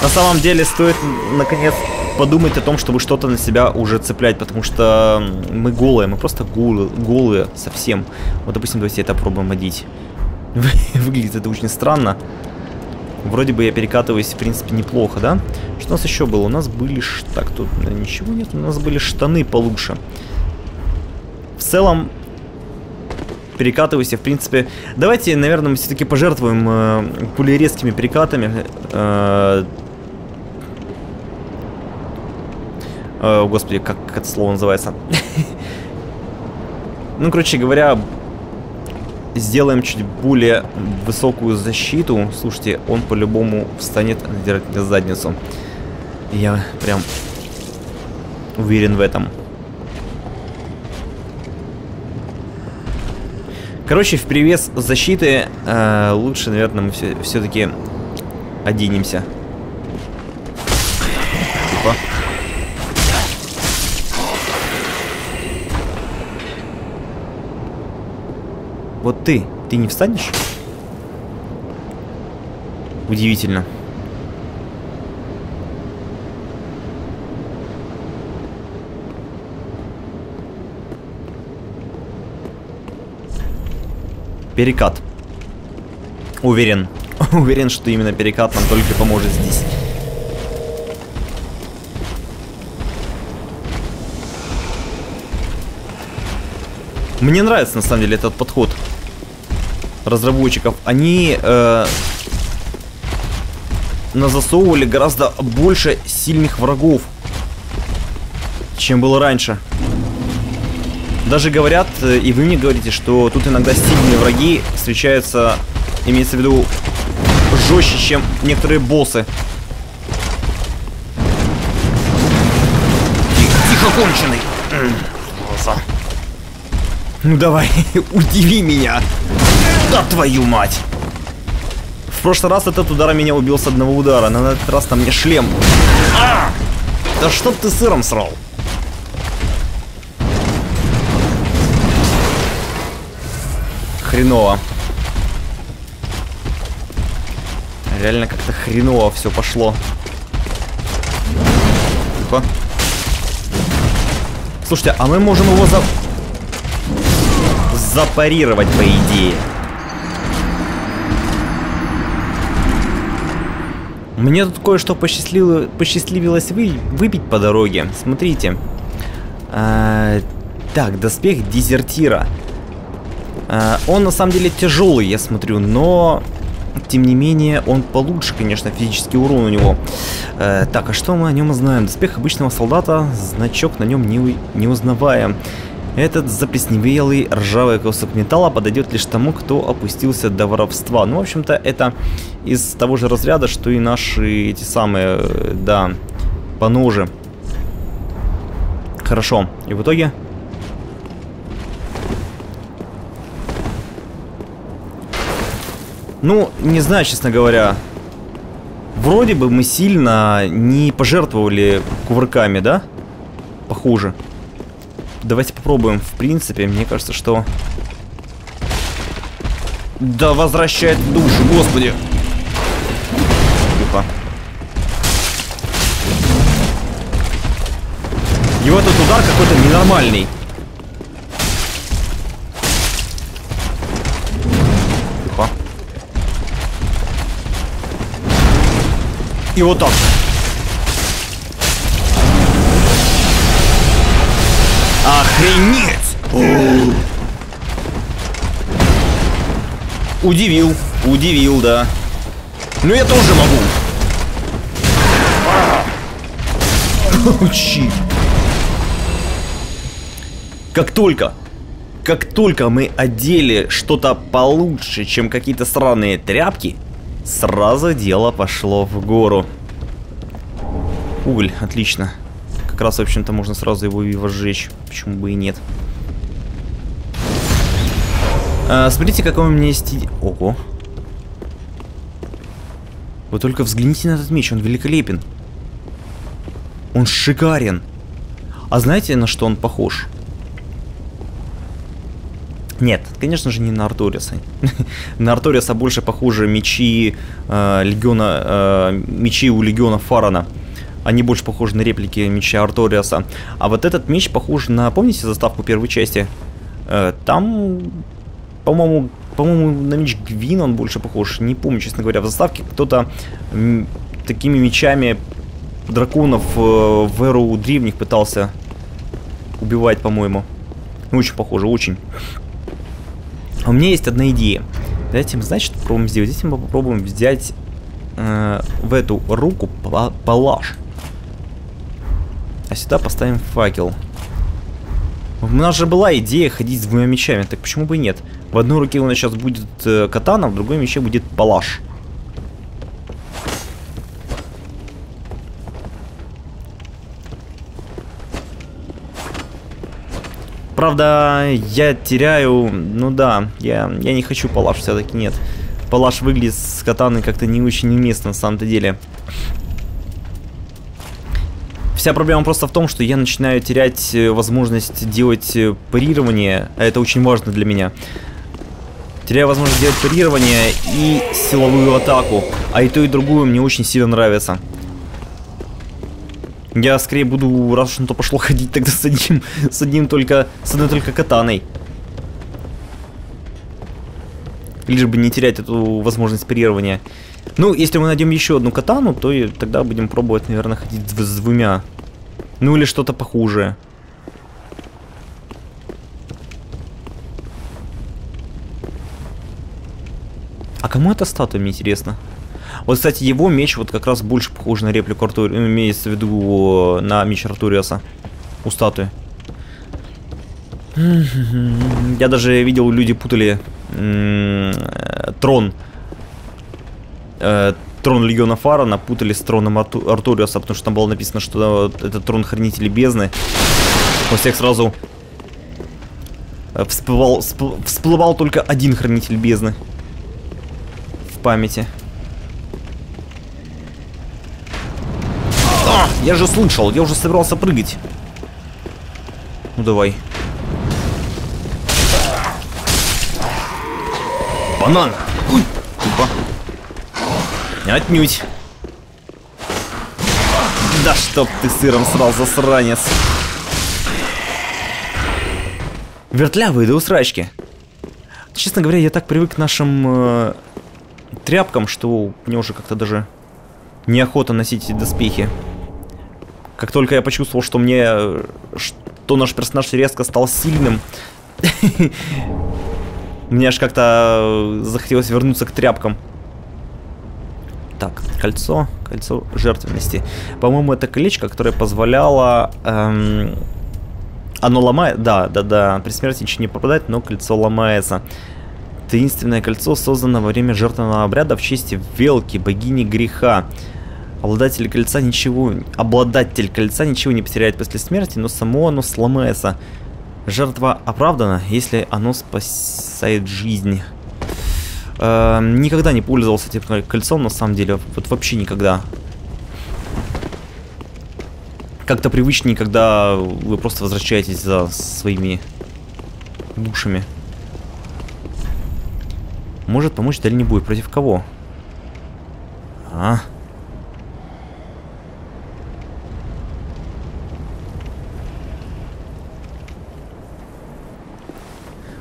Speaker 1: На самом деле стоит, наконец, подумать о том, чтобы что-то на себя уже цеплять, потому что мы голые, мы просто голые, голые совсем. Вот, допустим, давайте это пробуем одеть. Выглядит это очень странно. Вроде бы я перекатываюсь, в принципе, неплохо, да? Что у нас еще было? У нас были... Так, тут ничего нет. У нас были штаны получше. В целом, перекатываюсь в принципе... Давайте, наверное, мы все-таки пожертвуем э, более резкими перекатами. Э, э, господи, как это слово называется? Ну, короче говоря, сделаем чуть более высокую защиту. Слушайте, он по-любому встанет надирать мне задницу. Я прям Уверен в этом. Короче, в привес защиты э, лучше, наверное, мы все-таки оденемся. Вот ты, ты не встанешь? Удивительно. Перекат. Уверен. Уверен, что именно перекат нам только поможет здесь. Мне нравится на самом деле этот подход разработчиков. Они э, назасовывали гораздо больше сильных врагов, чем было раньше. Даже говорят, э, и вы мне говорите, что тут иногда сильные враги встречаются, имеется в виду, жестче, чем некоторые боссы. Тихо конченый. Ну давай, удиви меня. Да твою мать. В прошлый раз этот удар меня убил с одного удара, на этот раз там мне шлем. А! Да чтоб ты сыром срал. хреново. Реально как-то хреново все пошло. Тихо. Слушайте, а мы можем его за... запарировать, по идее. Мне тут кое-что посчастливилось, вы, выпить по дороге. Смотрите. А, так, доспех дезертира. Э, он на самом деле тяжелый, я смотрю, но тем не менее, он получше, конечно, физический урон у него. Э, так, а что мы о нем знаем? Доспех обычного солдата, значок на нем не, не узнаваем. Этот заплесневелый ржавый кусок металла подойдет лишь тому, кто опустился до воровства. Ну, в общем-то, это из того же разряда, что и наши эти самые, э, да, поножи. Хорошо. И в итоге Ну, не знаю, честно говоря. Вроде бы мы сильно не пожертвовали кувырками, да? Похоже. Давайте попробуем. В принципе, мне кажется, что... Да возвращает душу, господи. Тихо. Его этот удар какой-то ненормальный. И вот так. Охренеть! Удивил, удивил, да. Ну я тоже могу. Учи. Как только, как только мы одели что-то получше, чем какие-то странные тряпки, Сразу дело пошло в гору. Уголь, отлично. Как раз, в общем-то, можно сразу его и возжечь. Почему бы и нет. А, смотрите, какой у меня есть... Ого. Вы только взгляните на этот меч, он великолепен. Он шикарен. А знаете, на что он похож? Нет, конечно же не на Арториса. на Арториса больше похожи мечи э, легиона, э, мечи у легиона Фарана. Они больше похожи на реплики меча Арториаса. А вот этот меч похож на, помните заставку первой части? Э, там, по-моему, по-моему, на меч Гвин он больше похож. Не помню, честно говоря. В заставке кто-то такими мечами драконов э, в эру древних пытался убивать, по-моему. Очень похоже, очень. А у меня есть одна идея. Давайте, значит, попробуем сделать. Здесь мы попробуем взять э, в эту руку палаш. А сюда поставим факел. У нас же была идея ходить с двумя мечами, так почему бы и нет? В одной руке у нас сейчас будет э, катана, в другой мече будет палаш. Правда, я теряю... Ну да, я, я не хочу палаш все-таки, нет. Палаш выглядит с катаной как-то не очень уместно на самом-то деле. Вся проблема просто в том, что я начинаю терять э, возможность делать э, парирование, а это очень важно для меня. Теряю возможность делать парирование и силовую атаку, а и то и другую мне очень сильно нравится. Я скорее буду, раз уж на то пошло, ходить тогда с одним, с одним только, с одной только катаной. Лишь бы не терять эту возможность парирования. Ну, если мы найдем еще одну катану, то и тогда будем пробовать, наверное, ходить с, с двумя. Ну или что-то похуже. А кому эта статуя, мне интересно? Вот, кстати, его меч вот как раз больше похож на реплику Артуриуса, ну, имеется в виду на меч Артуриуса у статуи. Я даже видел, люди путали трон. Э, трон Легиона Фара напутали с троном Арту Артуриуса, потому что там было написано, что это трон Хранителей Бездны. У всех сразу э, всплывал, всплывал только один Хранитель Бездны в памяти. А, я же слышал, я уже собирался прыгать. Ну давай. Банан! Уй, тупо. Отнюдь. Да чтоб ты сыром срал, засранец. Вертлявые до усрачки. Честно говоря, я так привык к нашим э, тряпкам, что мне уже как-то даже неохота носить эти доспехи. Как только я почувствовал, что мне... Что наш персонаж резко стал сильным... Мне аж как-то захотелось вернуться к тряпкам. Так, кольцо, кольцо жертвенности. По-моему, это колечко, которое позволяло... Эм, оно ломает... Да, да, да. При смерти ничего не попадает, но кольцо ломается. Таинственное кольцо создано во время жертвенного обряда в честь Велки, богини греха. Обладатель кольца ничего... Обладатель кольца ничего не потеряет после смерти, но само оно сломается. Жертва оправдана, если оно спасает жизнь. Э, никогда не пользовался этим кольцом, на самом деле. Вот вообще никогда. Как-то привычнее, когда вы просто возвращаетесь за своими душами. Может помочь дальнебой. Против кого? А?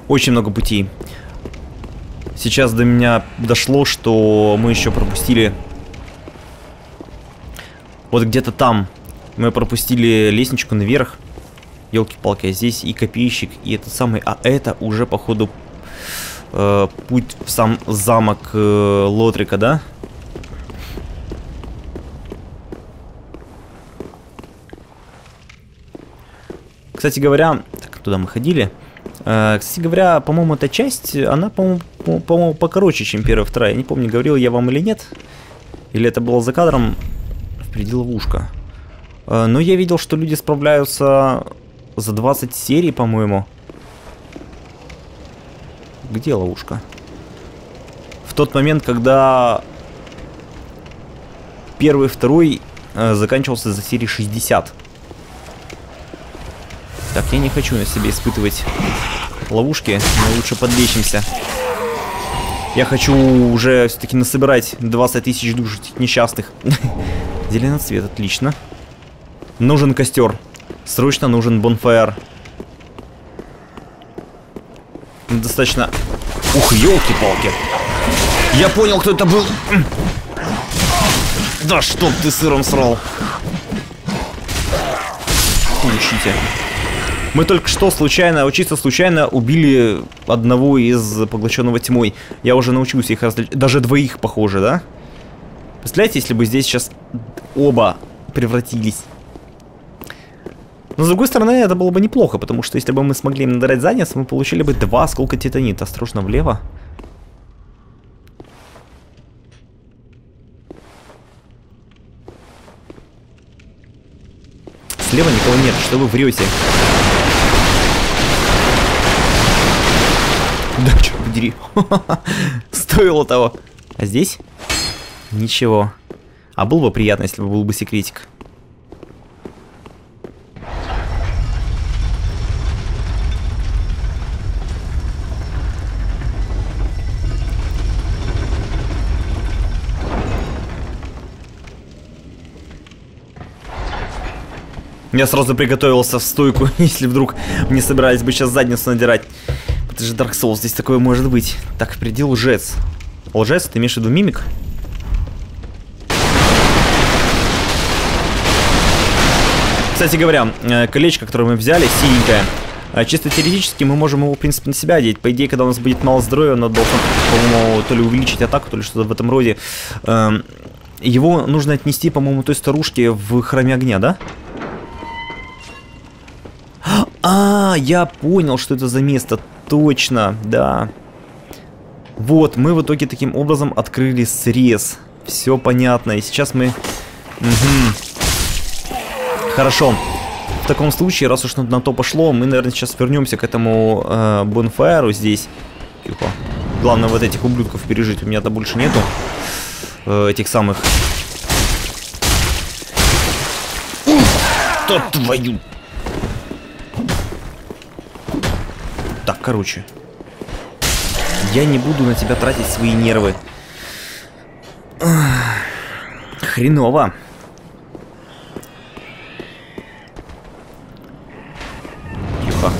Speaker 1: Очень много путей. Сейчас до меня дошло, что мы еще пропустили... Вот где-то там мы пропустили лестничку наверх. Елки-палки, а здесь и копейщик, и этот самый... А это уже, походу, э, путь в сам замок э, Лотрика, да? Кстати говоря, так, туда мы ходили. Э, кстати говоря, по-моему, эта часть, она, по-моему, по покороче, чем первая, вторая. Я не помню, говорил я вам или нет. Или это было за кадром. Впереди ловушка. Э, но я видел, что люди справляются за 20 серий, по-моему. Где ловушка? В тот момент, когда первый, второй э, заканчивался за серии 60. Так, я не хочу на себе испытывать ловушки, мы лучше подлечимся. Я хочу уже все-таки насобирать 20 тысяч душ несчастных. Зеленый цвет, отлично. Нужен костер. Срочно нужен бонфайр. Достаточно... Ух, елки-палки. Я понял, кто это был. Да чтоб ты сыром срал. Получите. Мы только что случайно, чисто случайно убили одного из поглощенного тьмой. Я уже научился их различать. Даже двоих, похоже, да? Представляете, если бы здесь сейчас оба превратились? Но с другой стороны, это было бы неплохо, потому что если бы мы смогли им надрать задницу, мы получили бы два осколка титанита. Осторожно, влево. Слева никого нет, что вы врете? Да, черт подери. Стоило того. А здесь? Ничего. А было бы приятно, если бы был бы секретик. Я сразу приготовился в стойку, если вдруг мне собирались бы сейчас задницу надирать. Это же Dark Souls, здесь такое может быть. Так, впереди лжец. Лжец, ты имеешь в виду мимик? Кстати говоря, э, колечко, которое мы взяли, синенькое, э, чисто теоретически мы можем его, в принципе, на себя одеть. По идее, когда у нас будет мало здоровья, оно должно, по-моему, то ли увеличить атаку, то ли что-то в этом роде. Эм, его нужно отнести, по-моему, той старушке в храме огня, да? А, я понял, что это за место. Точно, да. Вот, мы в итоге таким образом открыли срез. Все понятно. И сейчас мы... Угу. Хорошо. В таком случае, раз уж на то пошло, мы, наверное, сейчас вернемся к этому э, бонфайру здесь. Тихо. Главное вот этих ублюдков пережить. У меня-то больше нету э, этих самых... Да твою... Так, короче. Я не буду на тебя тратить свои нервы. Хреново. Тихо.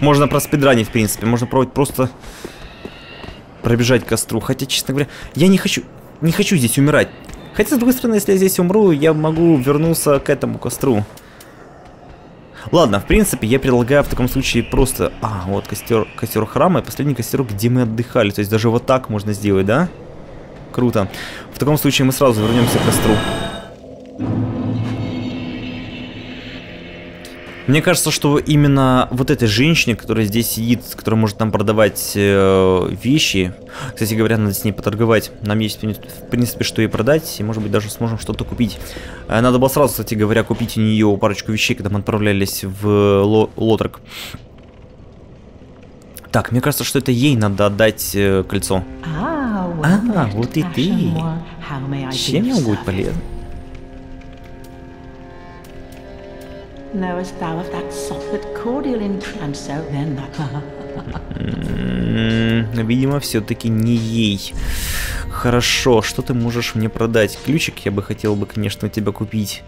Speaker 1: Можно проспидранить, в принципе. Можно пробовать просто пробежать к костру. Хотя, честно говоря, я не хочу, не хочу здесь умирать. Хотя, с другой стороны, если я здесь умру, я могу вернуться к этому костру. Ладно, в принципе, я предлагаю в таком случае просто... А, вот костер, костер храма и последний костер, где мы отдыхали. То есть даже вот так можно сделать, да? Круто. В таком случае мы сразу вернемся к костру. Мне кажется, что именно вот этой женщине, которая здесь сидит, которая может нам продавать э, вещи, кстати говоря, надо с ней поторговать. Нам есть, в принципе, что ей продать, и, может быть, даже сможем что-то купить. Э, надо было сразу, кстати говоря, купить у нее парочку вещей, когда мы отправлялись в ло Лотрек. Так, мне кажется, что это ей надо отдать э, кольцо. А, вот и ты. Чем я могу быть полезен? Knowest thou of that soft but cordial entrance, then? Видимо, все-таки не ей. Хорошо, что ты можешь мне продать? Ключик я бы хотел бы, конечно, тебя купить.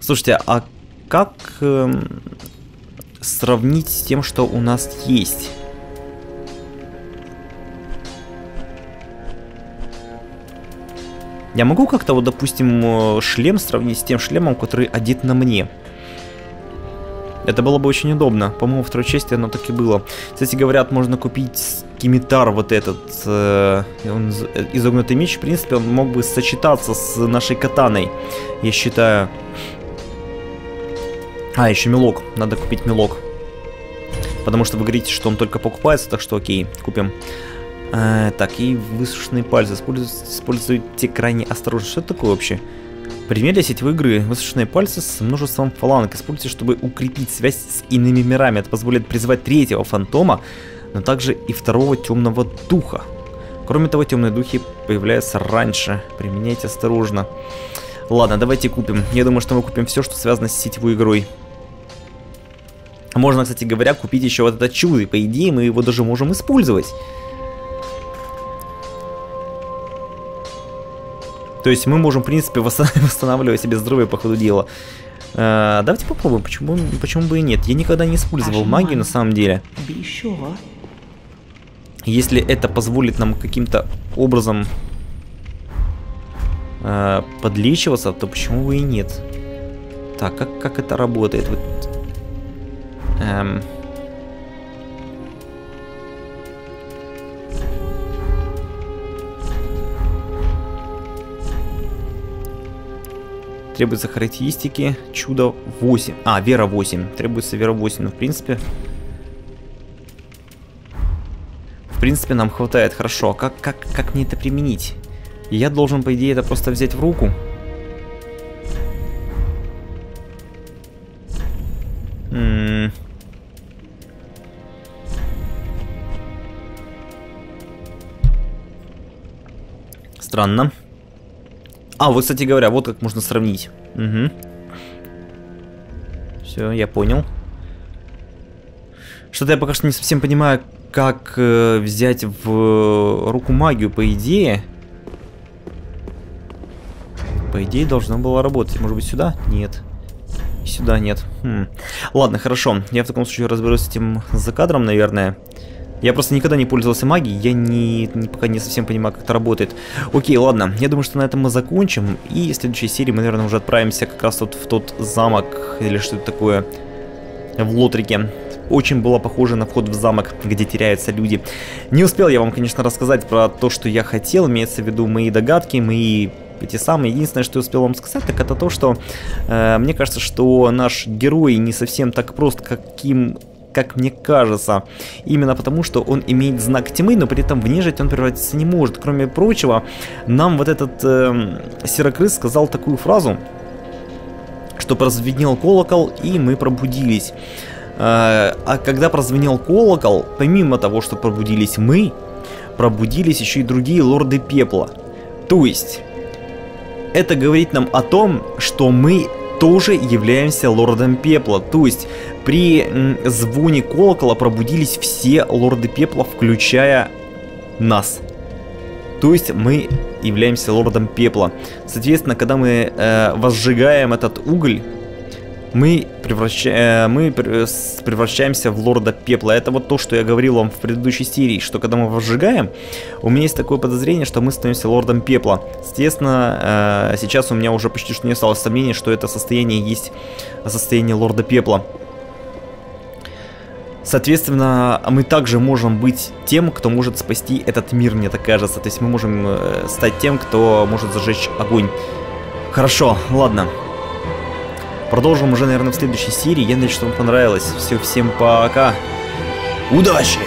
Speaker 1: Слушайте, а как э, сравнить с тем, что у нас есть? Я могу как-то, вот, допустим, э, шлем сравнить с тем шлемом, который одет на мне? Это было бы очень удобно. По-моему, в второй части оно так и было. Кстати, говорят, можно купить скимитар вот этот. Э, он, э, изогнутый меч, в принципе, он мог бы сочетаться с нашей катаной. Я считаю. А, еще мелок. Надо купить мелок. Потому что вы говорите, что он только покупается, так что окей, купим. А, так, и высушенные пальцы. Используйте крайне осторожно. Что это такое вообще? Пример для сетевой игры. Высушенные пальцы с множеством фаланг. Используйте, чтобы укрепить связь с иными мирами. Это позволит призывать третьего фантома, но также и второго темного духа. Кроме того, темные духи появляются раньше. Применяйте осторожно. Ладно, давайте купим. Я думаю, что мы купим все, что связано с сетевой игрой. Можно, кстати говоря, купить еще вот это чудо. И по идее мы его даже можем использовать. То есть мы можем, в принципе, восстанавливать себе здоровье по ходу дела. А, давайте попробуем, почему, почему бы и нет. Я никогда не использовал магию на самом деле. Если это позволит нам каким-то образом э, подлечиваться, то почему бы и нет? Так, как, как это работает? Вот, эм, Требуются характеристики. Чудо 8. А, вера 8. Требуется вера 8. Ну, в принципе... В принципе, нам хватает. Хорошо. А как, как, как мне это применить? Я должен, по идее, это просто взять в руку. М Странно. А, вот, кстати говоря, вот как можно сравнить. Угу. Все, я понял. Что-то я пока что не совсем понимаю, как э, взять в руку магию, по идее. По идее, должна была работать. Может быть, сюда? Нет. Сюда нет. Хм. Ладно, хорошо. Я в таком случае разберусь с этим за кадром, наверное. Я просто никогда не пользовался магией, я не, не, пока не совсем понимаю, как это работает. Окей, ладно, я думаю, что на этом мы закончим. И в следующей серии мы, наверное, уже отправимся как раз вот в тот замок, или что-то такое, в Лотрике очень было похоже на вход в замок, где теряются люди. Не успел я вам, конечно, рассказать про то, что я хотел, имеется в виду мои догадки, мои эти самые. Единственное, что я успел вам сказать, так это то, что э, мне кажется, что наш герой не совсем так прост, каким как мне кажется. Именно потому, что он имеет знак тьмы, но при этом в нежить он превратиться не может. Кроме прочего, нам вот этот э, серокрыс сказал такую фразу, что прозвенел колокол, и мы пробудились. Э, а когда прозвенел колокол, помимо того, что пробудились мы, пробудились еще и другие лорды пепла. То есть, это говорит нам о том, что мы тоже являемся лордом пепла. То есть, при звоне колокола пробудились все лорды пепла, включая нас. То есть мы являемся лордом пепла. Соответственно, когда мы э, возжигаем этот уголь, мы, превраща... Э, мы превращаемся в лорда пепла. Это вот то, что я говорил вам в предыдущей серии, что когда мы возжигаем, у меня есть такое подозрение, что мы становимся лордом пепла. Естественно, э, сейчас у меня уже почти что не осталось сомнений, что это состояние есть состояние лорда пепла. Соответственно, мы также можем быть тем, кто может спасти этот мир, мне так кажется. То есть мы можем э, стать тем, кто может зажечь огонь. Хорошо, ладно. Продолжим уже, наверное, в следующей серии. Я надеюсь, что вам понравилось. Все, всем пока. Удачи!